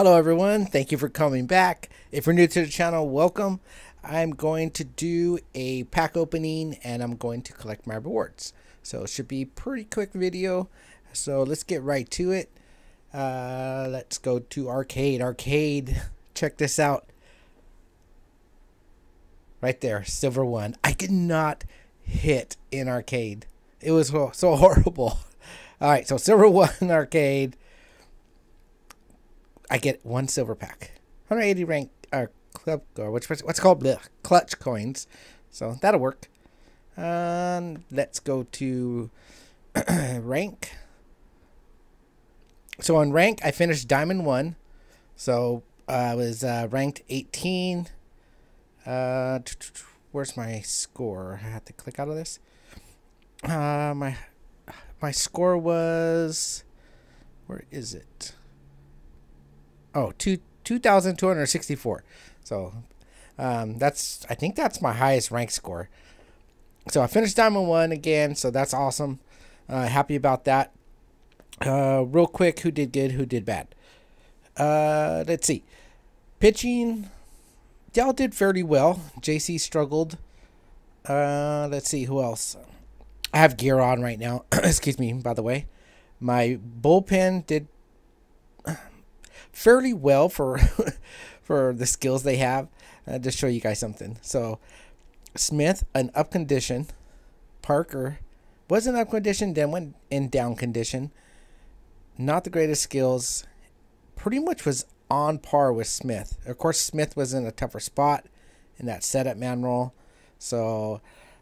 Hello everyone, thank you for coming back. If you're new to the channel, welcome. I'm going to do a pack opening and I'm going to collect my rewards. So it should be pretty quick video. So let's get right to it. Uh, let's go to arcade. Arcade, check this out. Right there, silver one. I could not hit in arcade. It was so horrible. All right, so silver one arcade. I get one silver pack. 180 rank uh, club or which what's called bleh, clutch coins. So that'll work. Um, let's go to rank. So on rank, I finished diamond one. So uh, I was uh, ranked 18. Uh, where's my score? I have to click out of this. Uh, my my score was where is it? Oh, two two thousand two hundred sixty four. So um, that's I think that's my highest rank score. So I finished diamond one again, so that's awesome. Uh, happy about that. Uh, real quick, who did good, who did bad? Uh, let's see. Pitching, y'all did fairly well. JC struggled. Uh, let's see who else. I have gear on right now. Excuse me, by the way. My bullpen did fairly well for for the skills they have. Uh, just show you guys something. So Smith, an up condition. Parker was an up condition, then went in down condition. Not the greatest skills. Pretty much was on par with Smith. Of course, Smith was in a tougher spot in that setup man role. So,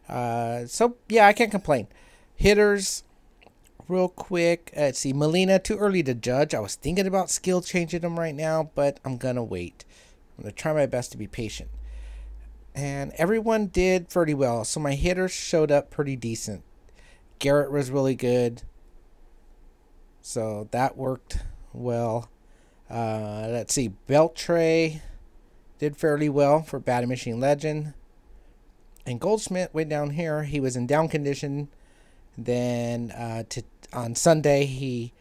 uh, so yeah, I can't complain. Hitters, real quick. Uh, let's see, Molina, too early to judge. I was thinking about skill changing him right now, but I'm going to wait. I'm going to try my best to be patient. And everyone did pretty well. So my hitters showed up pretty decent. Garrett was really good. So that worked well. Uh, let's see, Beltre did fairly well for Batting Machine Legend. And Goldschmidt went down here. He was in down condition. Then uh, to on Sunday he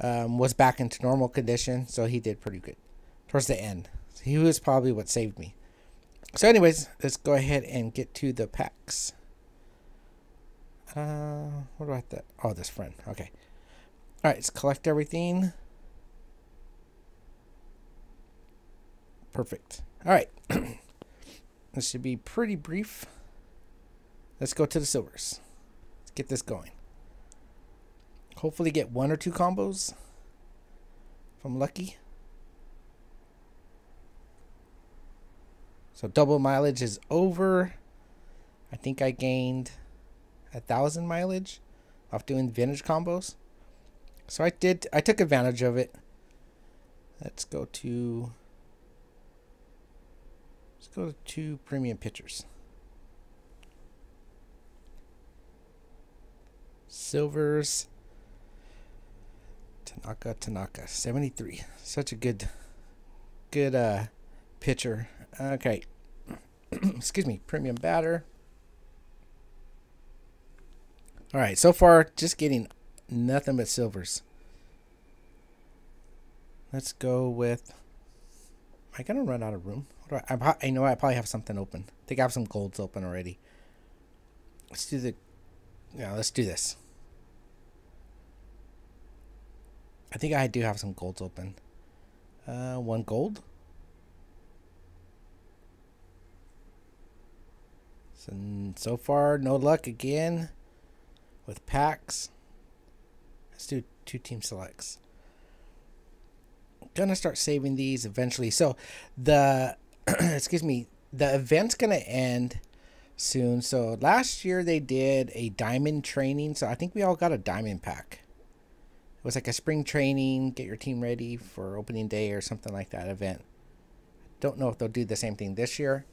um, was back into normal condition, so he did pretty good towards the end. He was probably what saved me. So, anyways, let's go ahead and get to the packs. Uh, what about that? Oh, this friend. Okay. All right, let's collect everything. Perfect. All right. this should be pretty brief. Let's go to the silvers. Let's get this going. Hopefully get one or two combos from Lucky. So double mileage is over. I think I gained a thousand mileage off doing vintage combos. So I did I took advantage of it. Let's go to let's go to two premium pitchers. Silvers Tanaka Tanaka 73. Such a good good uh pitcher. Okay. Excuse me, premium batter. All right, so far just getting nothing but silvers. Let's go with. Am I gonna run out of room? I, I know I probably have something open. I think I have some golds open already. Let's do the. Yeah, let's do this. I think I do have some golds open. Uh, one gold. So, so far, no luck again with packs. Let's do two team selects. Gonna start saving these eventually. So the excuse me, the event's gonna end soon. So last year they did a diamond training. So I think we all got a diamond pack. It was like a spring training, get your team ready for opening day or something like that event. Don't know if they'll do the same thing this year.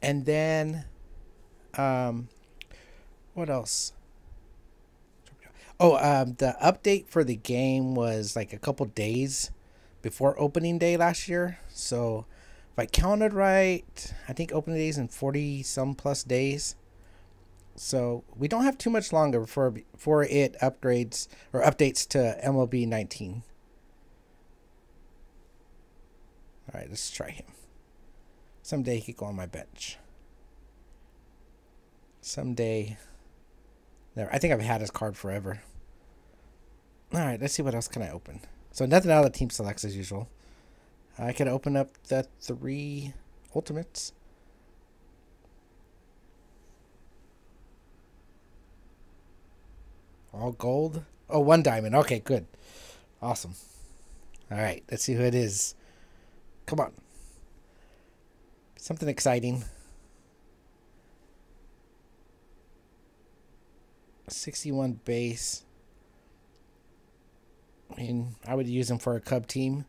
And then um, what else? Oh, um, the update for the game was like a couple days before opening day last year. So if I counted right, I think opening days in 40 some plus days. So we don't have too much longer before before it upgrades or updates to MLB 19. Alright, let's try him. Someday he could go on my bench. Someday. Never. I think I've had his card forever. Alright, let's see what else can I open. So nothing out of the team selects as usual. I can open up the three ultimates. All gold. Oh, one diamond. Okay, good. Awesome. All right, let's see who it is. Come on. Something exciting. 61 base. I mean, I would use him for a Cub team.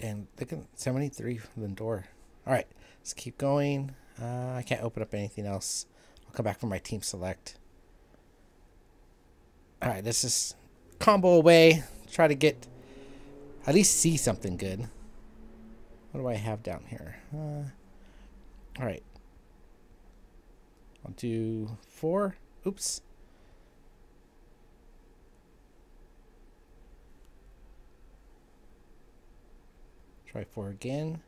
And look at 73 Lindor. All right, let's keep going. Uh, I can't open up anything else. I'll come back for my team select. All right, this is combo away. Try to get at least see something good. What do I have down here? Uh, all right. I'll do four. Oops. Try four again.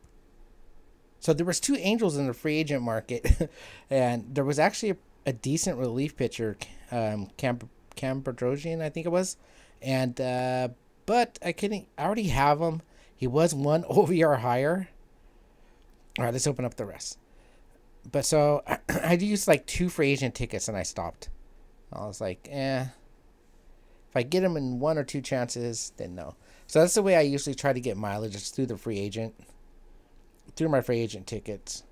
So there was two angels in the free agent market, and there was actually a, a decent relief pitcher, um, Cam Cam Bedrosian, I think it was, and uh, but I couldn't. I already have him. He was one OVR higher. All right, let's open up the rest. But so I, I used like two free agent tickets and I stopped. I was like, eh. If I get him in one or two chances, then no. So that's the way I usually try to get mileage. It's through the free agent, through my free agent tickets.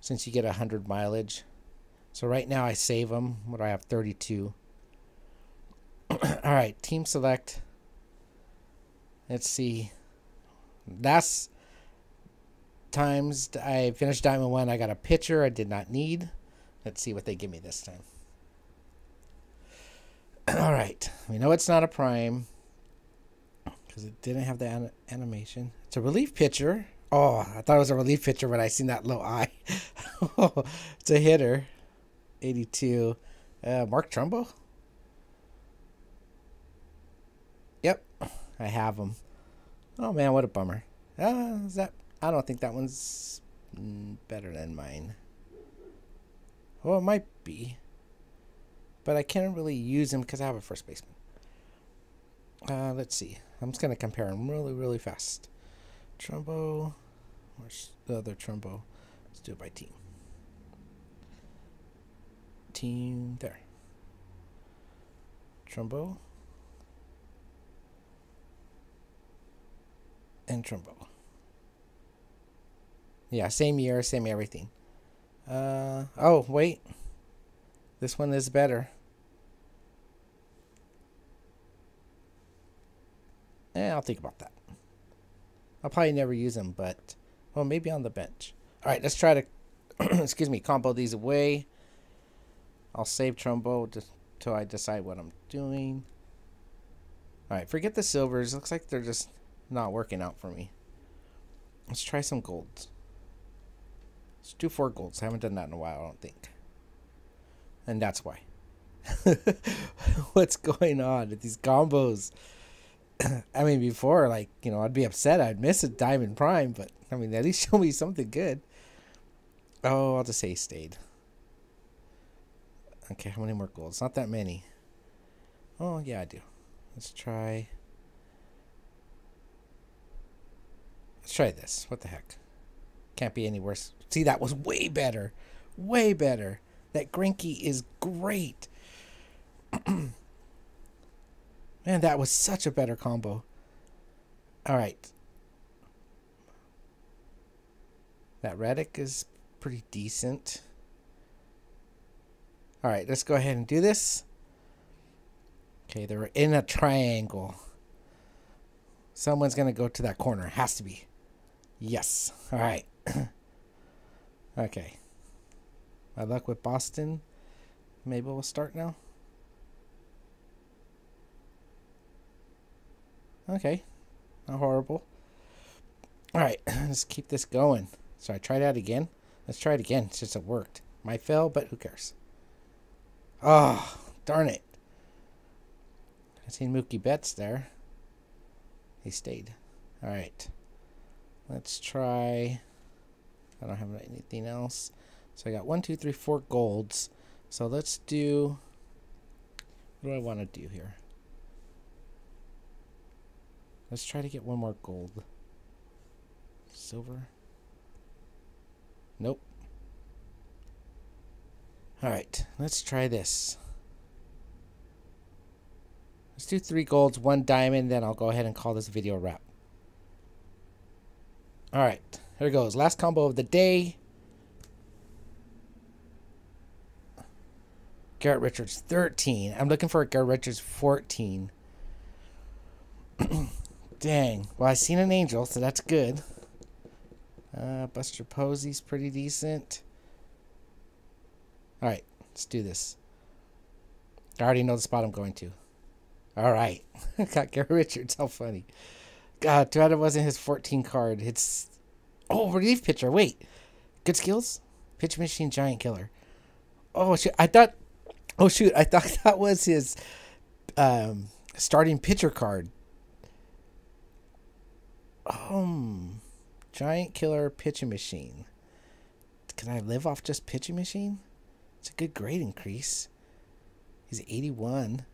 Since you get a hundred mileage. So right now I save them. What do I have? Thirty-two. All right, team select. Let's see. Last times I finished Diamond 1, I got a pitcher I did not need. Let's see what they give me this time. All right. We know it's not a prime because it didn't have the an animation. It's a relief pitcher. Oh, I thought it was a relief pitcher when I seen that low eye. it's a hitter. 82. Uh, Mark Trumbo? I have them. Oh man, what a bummer. Uh, is that? I don't think that one's better than mine. Well, it might be, but I can't really use him because I have a first baseman. Uh, let's see. I'm just gonna compare them really, really fast. Trumbo. Where's the other Trumbo? Let's do it by team. Team there. Trumbo. And Trumbo. Yeah, same year, same everything. Uh, oh, wait. This one is better. Eh, I'll think about that. I'll probably never use them, but, well, maybe on the bench. All right, let's try to, excuse me, combo these away. I'll save Trumbo until I decide what I'm doing. All right, forget the silvers. Looks like they're just not working out for me. Let's try some golds. Let's do four golds. I haven't done that in a while, I don't think. And that's why. What's going on with these combos? I mean, before, like, you know, I'd be upset. I'd miss a Diamond Prime, but, I mean, at least show me something good. Oh, I'll just say stayed. Okay, how many more golds? Not that many. Oh, yeah, I do. Let's try... try this. What the heck? Can't be any worse. See, that was way better. Way better. That Greinke is great. Man, that was such a better combo. All right. That Reddick is pretty decent. All right, let's go ahead and do this. Okay, they're in a triangle. Someone's going to go to that corner. Has to be. Yes. All right. okay. My luck with Boston. Maybe we'll start now. Okay. Not horrible. All right. Let's keep this going. So I tried that again. Let's try it again since it worked. Might fail, but who cares? Oh, darn it. I seen Mookie Betts there. He stayed. All right. Let's try. I don't have anything else. So I got one, two, three, four golds. So let's do. What do I want to do here? Let's try to get one more gold. Silver. Nope. Alright, let's try this. Let's do three golds, one diamond, then I'll go ahead and call this video a wrap. Alright, here it goes. Last combo of the day. Garrett Richards, 13. I'm looking for a Garrett Richards, 14. Dang. Well, I seen an angel, so that's good. Uh, Buster Posey's pretty decent. All right, let's do this. I already know the spot I'm going to. All right. Got Garrett Richards. How funny. God, too bad it wasn't his 14 card. It's. Oh, relief pitcher. Wait. Good skills? Pitch machine giant killer. Oh, shoot. I thought. Oh, shoot. I thought that was his um, starting pitcher card. Um, giant killer pitching machine. Can I live off just pitching machine? It's a good grade increase. He's 81.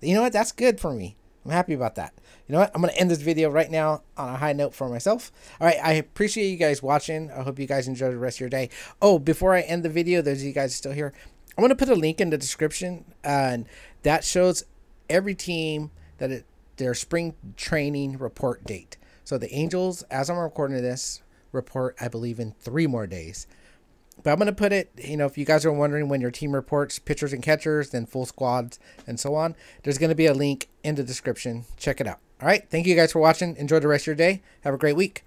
You know what? That's good for me. I'm happy about that. You know what? I'm going to end this video right now on a high note for myself. All right. I appreciate you guys watching. I hope you guys enjoy the rest of your day. Oh, before I end the video, those of you guys still here, I'm going to put a link in the description. and that shows every team that it, their spring training report date. So the Angels, as I'm recording this, report, I believe, in three more days. But I'm going to put it, you know, if you guys are wondering when your team reports pitchers and catchers, then full squads and so on, there's going to be a link in the description. Check it out. All right. Thank you guys for watching. Enjoy the rest of your day. Have a great week.